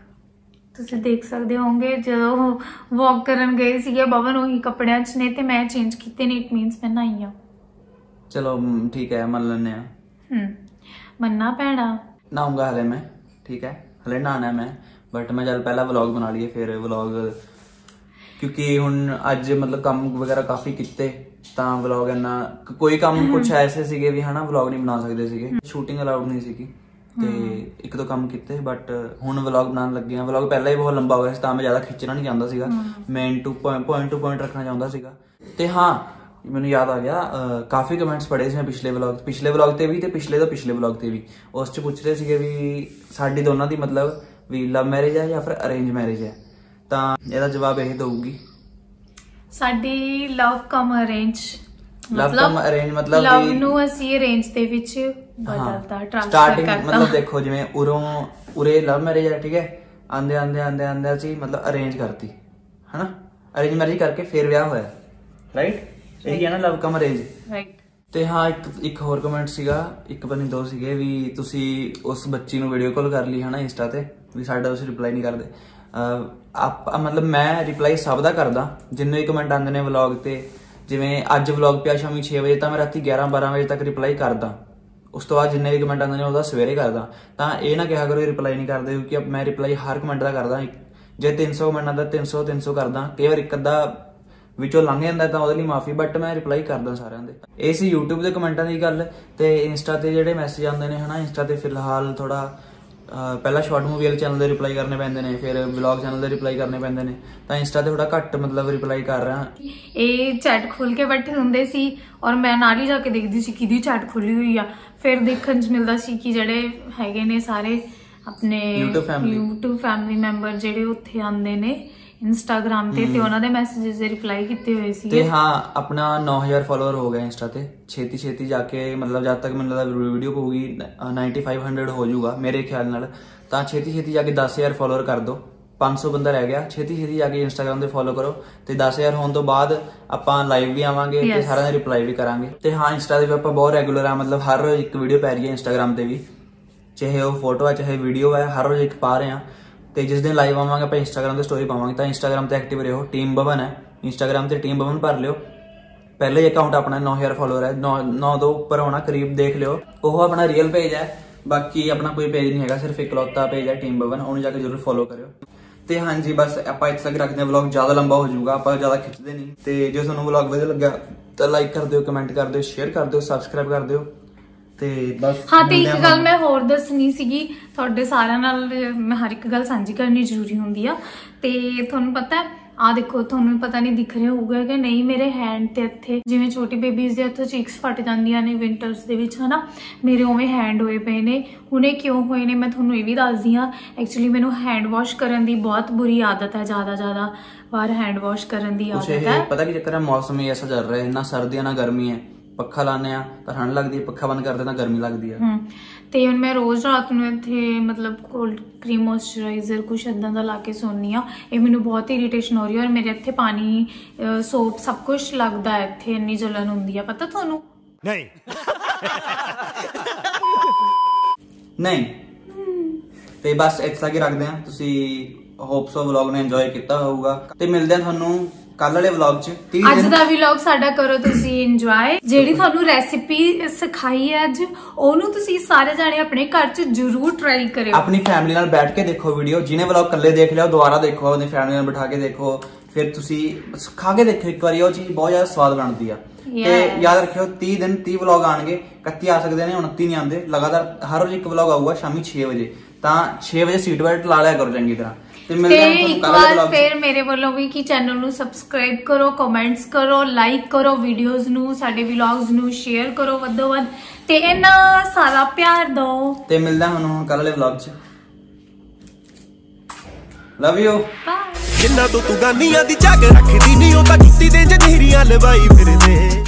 ਤੁਸੀਂ ਦੇਖ ਸਕਦੇ ਹੋਵੋਗੇ ਜਦੋਂ ਵਾਕ ਕਰਨ ਗਏ ਸੀਗੇ ਬਵਨ ਉਹੀ ਕੱਪੜਿਆਂ 'ਚ ਨੇ ਤੇ ਮੈਂ ਚੇਂਜ ਕੀਤੇ ਨੇ ਇਟ ਮੀਨਸ ਮੈਂ ਨਹਾਈ ਆ। ਚਲੋ ਮ, ਠੀਕ ਹੈ ਮੰਨ ਲੈਂਦੇ ਆ ਹਮ ਮੰਨਾ ਪੈਣਾ। ਨਹਾਉਂਗਾ ਹਲੇ ਮੈਂ ਠੀਕ ਹੈ ਹਲੇ ਨਹਾਣਾ ਮੈਂ ਬਟ ਮੈਂ ਚੱਲ ਪਹਿਲਾਂ ਵਲੌਗ ਬਣਾ ਲਈਏ ਫਿਰ ਵਲੌਗ ਕਿਉਂਕਿ ਹੁਣ ਅੱਜ ਮਤਲਬ ਕੰਮ ਵਗੈਰਾ ਕਾਫੀ ਕੀਤੇ ਤਾਂ ਵਲੌਗ ਇੰਨਾ ਕੋਈ ਕੰਮ ਕੁਝ ਐਸੇ ਸੀਗੇ ਵੀ ਹਨਾ ਵਲੌਗ ਨਹੀਂ ਬਣਾ ਸਕਦੇ ਸੀਗੇ। ਸ਼ੂਟਿੰਗ ਅਲਾਉਡ ਨਹੀਂ ਸੀਗੀ। ਤੇ ਇੱਕ ਦੋ ਕੰਮ ਕੀਤੇ ਬਟ ਹੁਣ ਵਲੌਗ ਬਣਾਉਣ ਲੱਗੇ ਆ ਵਲੌਗ ਪਹਿਲਾਂ ਹੀ ਬਹੁਤ ਲੰਬਾ ਹੋ ਗਿਆ ਸੀ ਤਾਂ ਮੈਂ ਜ਼ਿਆਦਾ ਖਿੱਚਣਾ ਨਹੀਂ ਚਾਹੁੰਦਾ ਸੀਗਾ। Main to point to point ਰੱਖਣਾ ਚਾਹੁੰਦਾ ਸੀਗਾ। ਤੇ ਹਾਂ ਮੈਨੂੰ ਯਾਦ ਆ ਗਿਆ ਕਾਫੀ ਕਮੈਂਟਸ ਪੜੇ ਸੀ ਮੈਂ ਪਿਛਲੇ ਵਲੌਗ ਪਿਛਲੇ ਵਲੌਗ ਤੇ ਵੀ ਤੇ ਪਿਛਲੇ ਤੋਂ ਪਿਛਲੇ ਵਲੌਗ ਤੇ ਵੀ। ਉਸ ਚ ਪੁੱਛ ਰਹੇ ਸੀਗੇ ਵੀ ਸਾਡੀ ਦੋਨਾਂ ਦੀ ਮਤਲਬ ਵੀ ਲਵ ਮੈਰਿਜ ਹੈ ਜਾਂ ਫਿਰ ਅਰੇਂਜ ਮੈਰਿਜ ਹੈ ਤਾਂ ਇਹਦਾ ਜਵਾਬ ਇਹ ਦਊਗੀ। ਸਾਡੀ love cum arrange love cum arrange ਮਤਲਬ ਲਵ ਨੂੰ ਅਸੀਂ ਅਰੇਂਜ ਦੇ ਵਿੱਚ ਬਦਲਦਾ ਟ੍ਰਾਂਸਫਰ ਸਟਾਰਟਿੰਗ ਮਤਲਬ ਦੇਖੋ ਜਿਵੇਂ ਉਰੋਂ ਉਰੇ ਲਵ ਮੈਰਿਜ ਹੈ ਠੀਕ ਹੈ? ਆਂਦੇ ਆਂਦੇ ਆਂਦੇ ਆਂਦੇ ਅਸੀਂ ਮਤਲਬ ਅਰੇਂਜ ਕਰਤੀ ਹਨਾ? ਅਰੇਂਜ ਮੈਰਿਜ ਕਰਕੇ ਫਿਰ ਵਿਆਹ ਹੋਇਆ। ਰਾਈਟ ਇਹ ਹੈ ਨਾ ਲਵ ਕਮ ਅਰੇਂਜ ਰਾਈਟ ਤੇ ਹਾਂ ਇੱਕ ਇੱਕ ਹੋਰ ਕਮੈਂਟ ਸੀਗਾ ਇੱਕ ਬਣੀ ਦੋ ਸੀਗੇ ਵੀ ਤੁਸੀਂ ਉਸ ਬੱਚੀ ਨੂੰ ਵੀਡੀਓ ਕਾਲ ਕਰ ਲਈ ਹਨਾ ਇੰਸਟਾ ਤੇ ਵੀ ਸਾਡਾ ਤੁਸੀਂ ਰਿਪਲਾਈ ਨਹੀਂ ਕਰਦੇ। ਆਪ ਮਤਲਬ ਮੈਂ ਰਿਪਲਾਈ ਸਭ ਦਾ ਕਰਦਾ ਜਿੰਨੇ ਵੀ ਕਮੈਂਟ ਆਉਂਦੇ ਨੇ ਵਲੌਗ ਤੇ ਜਿਵੇਂ ਅੱਜ ਵਲੌਗ ਪਿਆ ਸ਼ਾਮੀ 6 ਵਜੇ, ਤਾਂ ਮੈਂ ਰਾਤੀ 11 12 ਵਜੇ ਤੱਕ ਰਿਪਲਾਈ ਕਰਦਾ। ਉਸ ਤੋਂ ਬਾਅਦ ਜਿੰਨੇ ਵੀ ਕਮੈਂਟ ਆਉਂਦੇ ਨੇ, ਉਹਦਾ ਸਵੇਰੇ ਕਰਦਾ। ਤਾਂ ਇਹ ਨਾ ਕਿਹਾ ਕਰੋ ਰਿਪਲਾਈ ਨਹੀਂ ਕਰਦੇ, ਕਿਉਂਕਿ ਮੈਂ ਰਿਪਲਾਈ ਹਰ ਕਮੈਂਟ ਦਾ ਕਰਦਾ। ਜੇ 300 ਕਮੈਂਟ ਆਉਂਦਾ 300 300 ਕਰਦਾ। ਕਈ ਵਾਰ ਇੱਕ ਅੱਧਾ ਵਿੱਚੋਂ ਲੰਘ ਜਾਂਦਾ ਤਾਂ ਉਹਦੇ ਲਈ ਮਾਫੀ ਬਟ ਮੈਂ ਰਿਪਲਾਈ ਕਰਦਾ ਸਾਰਿਆਂ ਦੇ। ਇਹ ਸੀ YouTube ਦੇ ਕਮੈਂਟਾਂ ਦੀ ਗੱਲ ਤੇ ਇੰਸਟਾ ਤੇ ਜਿਹੜੇ ਮੈਸੇਜ ਆਉਂਦੇ ਨੇ, ਹਨਾ ਇੰਸਟਾ ਤੇ ਫਿਲਹਾਲ ਥੋੜਾ ਪਹਿਲਾਂ ਸ਼ਾਰਟ ਮੂਵੀ ਵਾਲੇ ਚੈਨਲ ਦੇ ਰਿਪਲਾਈ ਕਰਨੇ ਪੈਂਦੇ ਨੇ ਫਿਰ ਵਲੌਗ ਚੈਨਲ ਦੇ ਰਿਪਲਾਈ ਕਰਨੇ ਪੈਂਦੇ ਨੇ। ਤਾਂ ਇੰਸਟਾ ਤੇ ਥੋੜਾ ਘੱਟ ਮਤਲਬ ਰਿਪਲਾਈ ਕਰ ਰਿਹਾ। ਇਹ ਚੈਟ ਖੋਲ ਕੇ ਬੈਠੇ ਹੁੰਦੇ ਸੀ ਔਰ ਮੈਂ ਨਾਲ ਹੀ ਜਾ ਕੇ ਦੇਖਦੀ ਸੀ ਕਿਹਦੀ ਚੈਟ ਖੁੱਲੀ ਹੋਈ ਆ। ਫਿਰ ਦੇਖਣ 'ਚ ਮਿਲਦਾ ਸੀ ਕਿ ਜਿਹੜੇ ਹੈਗੇ ਨੇ ਸਾਰੇ ਆਪਣੇ YouTube ਫੈਮਿਲੀ ਮੈਂਬਰ ਜਿਹੜੇ ਉੱਥੇ ਆਉਂਦੇ ਨੇ ਇੰਸਟਾਗ੍ਰam ਤੇ ਤੇ ਉਹਨਾਂ ਦੇ ਮੈਸੇजेस ਦੇ ਰਿਪਲਾਈ ਕੀਤੇ ਹੋਏ ਤੇ ਸੀਗੇ ਹਾਂ ਆਪਣਾ 9000 ਫਾਲੋਅਰ ਹੋ ਗਿਆ ਇੰਸਟਾ ਤੇ। ਛੇਤੀ ਛੇਤੀ ਜਾ ਕੇ ਮਤਲਬ ਜਦ ਤੱਕ ਮੈਨੂੰ ਲੱਗਦਾ ਵੀਡੀਓ ਪਊਗੀ ਅ, 9500 ਹੋ ਜਾਊਗਾ ਮੇਰੇ ਖਿਆਲ ਨਾਲ ਤਾਂ ਛੇਤੀ ਛੇਤੀ ਜਾ ਕੇ 10000 ਫਾਲੋਅਰ ਕਰ ਦਿਓ 500 ਬੰਦਾ ਰਹਿ ਗਿਆ। ਛੇਤੀ ਛੇਤੀ ਜਾ ਕੇ ਇੰਸਟਾਗ੍ਰam ਤੇ ਫੋਲੋ ਕਰੋ। ਤੇ 10000 ਹੋਣ ਤੋਂ ਬਾਅਦ ਆਪਾਂ ਲਾਈਵ ਵੀ ਆਵਾਂਗੇ ਤੇ. ਸਾਰਿਆਂ ਦੇ ਰਿਪਲਾਈ ਵੀ ਕਰਾਂਗੇ। ਤੇ ਹਾਂ ਇੰਸਟਾ ਤੇ ਵੀ ਆਪਾਂ ਬਹੁਤ ਰੈਗੂਲਰ ਆ ਮਤਲਬ ਹਰ ਰੋਜ਼ ਇੱਕ ਵੀਡੀਓ ਪੈ ਰਹੀ ਹੈ ਇੰਸਟਾਗ੍ਰam ਤੇ ਵੀ। ਚਾਹੇ ਉਹ ਫੋਟੋ ਹੈ ਚਾਹੇ ਵੀਡੀਓ ਹੈ ਹਰ ਰੋਜ਼ ਇੱਕ ਪਾ ਰਹੇ ਆ ਤੇ ਜਿਸ ਦਿਨ ਲਾਈਵ ਆਵਾਂਗੇ, ਆਪਾਂ ਇੰਸਟਾਗ੍ਰam ਤੇ ਸਟੋਰੀ ਪਾਵਾਂਗੇ, ਤਾਂ ਇੰਸਟਾਗ੍ਰam ਤੇ ਐਕਟਿਵ ਰਹੋ ਟੀਮ ਬਵਨ ਹੈ। ਇੰਸਟਾਗ੍ਰam ਤੇ ਟੀਮ ਬਵਨ ਭਰ ਲਿਓ। ਪਹਿਲੇ ਹੀ ਅਕਾਊਂਟ ਆਪਣਾ 9000 ਫਾਲੋਅਰ ਹੈ। 9 ਤੋਂ ਉੱਪਰ ਹੋਣਾ, ਕਰੀਬ ਦੇਖ ਲਿਓ। ਉਹ ਆਪਣਾ ਰੀਅਲ ਪੇਜ ਹੈ। ਬਾਕੀ ਆਪਣਾ ਕੋਈ ਪੇਜ ਨਹੀਂ ਹੈਗਾ, ਸਿਰਫ ਇਕਲੌਤਾ ਪੇਜ ਹੈ ਟੀਮ ਬਵਨ। ਉਹਨੂੰ ਜਾ ਕੇ ਜ਼ਰੂਰ ਫੋਲੋ ਕਰਿਓ। ਤੇ ਹਾਂਜੀ, ਬਸ ਆਪਾਂ ਇੱਥੇ ਤੱਕ ਰੱਖਦੇ ਹਾਂ। ਵਲੌਗ ਜ਼ਿਆਦਾ ਲੰਬਾ ਹੋ ਜਾਊਗਾ, ਆਪਾਂ ਜ਼ਿਆਦਾ ਖਿੱਚਦੇ ਨਹੀਂ। ਤੇ ਜੇ ਤੁਹਾਨੂੰ ਵਲੌਗ ਵਧੀਆ ਲੱਗਾ ਤਾਂ ਲਾਈਕ ਕਰ ਦਿਓ ਕਮੈਂਟ ਕਰ ਦਿਓ ਸ਼ੇਅਰ ਕਰ ਦਿਓ ਸਬਸਕ੍ਰਾਈਬ ਕਰ ਦਿਓ। ਤੇ ਬਸ ਹਾਂ ਤੇ ਇੱਕ ਗੱਲ ਮੈਂ ਹੋਰ ਦੱਸਣੀ ਸੀਗੀ ਤੁਹਾਡੇ ਸਾਰਿਆਂ ਨਾਲ ਮੈਂ ਹਰ ਇੱਕ ਗੱਲ ਸਾਂਝੀ ਕਰਨੀ ਜ਼ਰੂਰੀ ਹੁੰਦੀ ਆ। ਤੇ ਤੁਹਾਨੂੰ ਪਤਾ ਆ ਦੇਖੋ ਤੁਹਾਨੂੰ ਪਤਾ ਨਹੀਂ ਦਿਖ ਰਿਹਾ ਹੋਊਗਾ ਕਿ ਨਹੀਂ ਮੇਰੇ ਹੈਂਡ ਤੇ ਇੱਥੇ ਜਿਵੇਂ ਛੋਟੀ ਬੇਬੀਜ਼ ਦੇ ਇੱਥੋਂ ਚੀਕਸ ਫਟ ਜਾਂਦੀਆਂ ਨੇ ਵਿੰਟਰਸ ਦੇ ਵਿੱਚ ਹਨਾ ਮੇਰੇ ਉਵੇਂ ਹੈਂਡ ਹੋਏ ਪਏ ਨੇ। ਹੁਣੇ ਕਿਉਂ ਹੋਏ ਨੇ ਮੈਂ ਤੁਹਾਨੂੰ ਇਹ ਵੀ ਦੱਸਦੀ ਆ। ਐਕਚੁਅਲੀ ਮੈਨੂੰ ਹੈਂਡ ਵਾਸ਼ ਕਰਨ ਦੀ ਬਹੁਤ ਬੁਰੀ ਆਦਤ ਹੈ ਜ਼ਿਆਦਾ ਜ਼ਿਆਦਾ ਵਾਰ ਹੈਂਡ ਵਾਸ਼ ਕਰਨ ਦੀ ਆਦਤ ਹੈ। ਪਤਾ ਕੀ ਚੱਕਰ ਹੈ? ਮੌਸਮ ਹੀ ਐਸਾ ਚੱਲ ਰਿਹਾ ਹੈ ਨਾ ਸਰਦੀਆਂ ਨਾ ਗਰਮੀ ਹੈ। ਪੱਖਾ ਲਾਉਂਦੇ ਆ ਤਾਂ ਠੰਡ ਲੱਗਦੀ ਹੈ ਪੱਖਾ ਬੰਦ ਕਰਦੇ ਤਾਂ ਗਰਮੀ ਲੱਗਦੀ ਹੈ। ਹਮ ਤੇ ਹੁਣ ਮੈਂ ਰੋਜ਼ ਰਾਤ ਨੂੰ ਇੱਥੇ ਮਤਲਬ ਕੋਲਡ ਕਰੀਮ ਮੋਇਸਚਰਾਈਜ਼ਰ ਕੁਛ ਇਦਾਂ ਦਾ ਲਾ ਕੇ ਸੌਂਦੀ ਆ ਇਹ ਮੈਨੂੰ ਬਹੁਤ ਇਰੀਟੇਸ਼ਨ ਹੋ ਰਹੀ ਹੈ ਔਰ ਮੇਰੇ ਇੱਥੇ ਪਾਣੀ ਸੋਪ ਸਭ ਕੁਝ ਲੱਗਦਾ ਹੈ ਇੱਥੇ ਇੰਨੀ ਜਲਨ ਹੁੰਦੀ ਆ ਪਤਾ ਤੁਹਾਨੂੰ? ਨਹੀਂ। ਨਹੀਂ। ਤੇ ਬਸ ਇੱਥੇ ਤੱਕ ਹੀ ਰੱਖਦੇ ਆ ਤੁਸੀਂ ਹੋਪ ਸੋ ਵਲੌਗ ਨੇ ਇੰਜੋਏ ਕੀਤਾ ਹੋਊਗਾ। ਤੇ ਮਿਲਦੇ ਆ ਤੁਹਾਨੂੰ ਕੱਲ ਵਾਲੇ ਵਲੌਗ 'ਚ 30 ਅੱਜ ਦਾ ਵਲੌਗ ਸਾਡਾ ਕਰੋ ਤੁਸੀਂ ਇੰਜੋਏ ਜਿਹੜੀ ਤੁਹਾਨੂੰ ਰੈਸਿਪੀ ਸਿਖਾਈ ਹੈ ਅੱਜ ਉਹਨੂੰ ਤੁਸੀਂ ਸਾਰੇ ਜਾਣੇ ਆਪਣੇ ਘਰ 'ਚ ਜ਼ਰੂਰ ਟਰਾਈ ਕਰਿਓ। ਆਪਣੀ ਫੈਮਿਲੀ ਨਾਲ ਬੈਠ ਕੇ ਦੇਖੋ ਵੀਡੀਓ ਜਿਹਨੇ ਵਲੌਗ ਇਕੱਲੇ ਦੇਖ ਲਿਆ ਉਹ ਦੁਬਾਰਾ ਦੇਖੋ ਆਪਣੀ ਫੈਮਿਲੀ ਨਾਲ ਬਿਠਾ ਕੇ ਦੇਖੋ। ਫਿਰ ਤੁਸੀਂ ਖਾ ਕੇ ਦੇਖੋ ਇੱਕ ਵਾਰੀ ਉਹ ਚੀਜ਼ ਬਹੁਤ ਜ਼ਿਆਦਾ ਸਵਾਦ ਬਣਦੀ ਆ। ਤੇ. ਯਾਦ ਰੱਖਿਓ 30 ਦਿਨ 30 ਵਲੌਗ ਆਣਗੇ 31 ਆ ਸਕਦੇ ਨੇ 29 ਨਹੀਂ ਆਉਂਦੇ। ਲਗਾਤਾਰ ਹਰ ਰੋਜ਼ ਇੱਕ ਵਲੌਗ ਆਊਗਾ ਸ਼ਾਮੀ 6 ਵਜੇ। ਤਾਂ 6 ਵਜੇ ਸੀਟ ਬੈਲਟ ਲਾ ਲਿਆ ਕਰੋ ਚੰਗੀ ਤਰ੍ਹਾਂ। ਤੇ ਇੱਕ ਵਾਰ ਫਿਰ ਮੇਰੇ ਵੱਲੋਂ ਵੀ ਕਿ ਚੈਨਲ ਨੂੰ ਸਬਸਕ੍ਰਾਈਬ ਕਰੋ ਕਮੈਂਟਸ ਕਰੋ ਲਾਈਕ ਕਰੋ ਵੀਡੀਓਜ਼ ਨੂੰ ਸਾਡੇ ਵਲੌਗਸ ਨੂੰ ਸ਼ੇਅਰ ਕਰੋ ਵੱਧੋ ਵੱਧ ਤੇ ਇੰਨਾ ਸਾਰਾ ਪਿਆਰ ਦਿਓ ਤੇ ਮਿਲਦਾ ਹਾਂ ਹੁਣ ਕੱਲ ਵਾਲੇ ਵਲੌਗ 'ਚ। ਲਵ ਯੂ ਬਾਏ ਜਿੰਨਾ ਤੋਂ ਤੂੰ ਗਾਨੀਆਂ ਦੀ ਝਾਕ ਰੱਖਦੀ ਨਹੀਂ ਉਹ ਤਾਂ ਕੁੱਤੀ ਦੇ ਜਨੇਰੀਆਂ ਲਵਾਈ ਫਿਰਦੇ।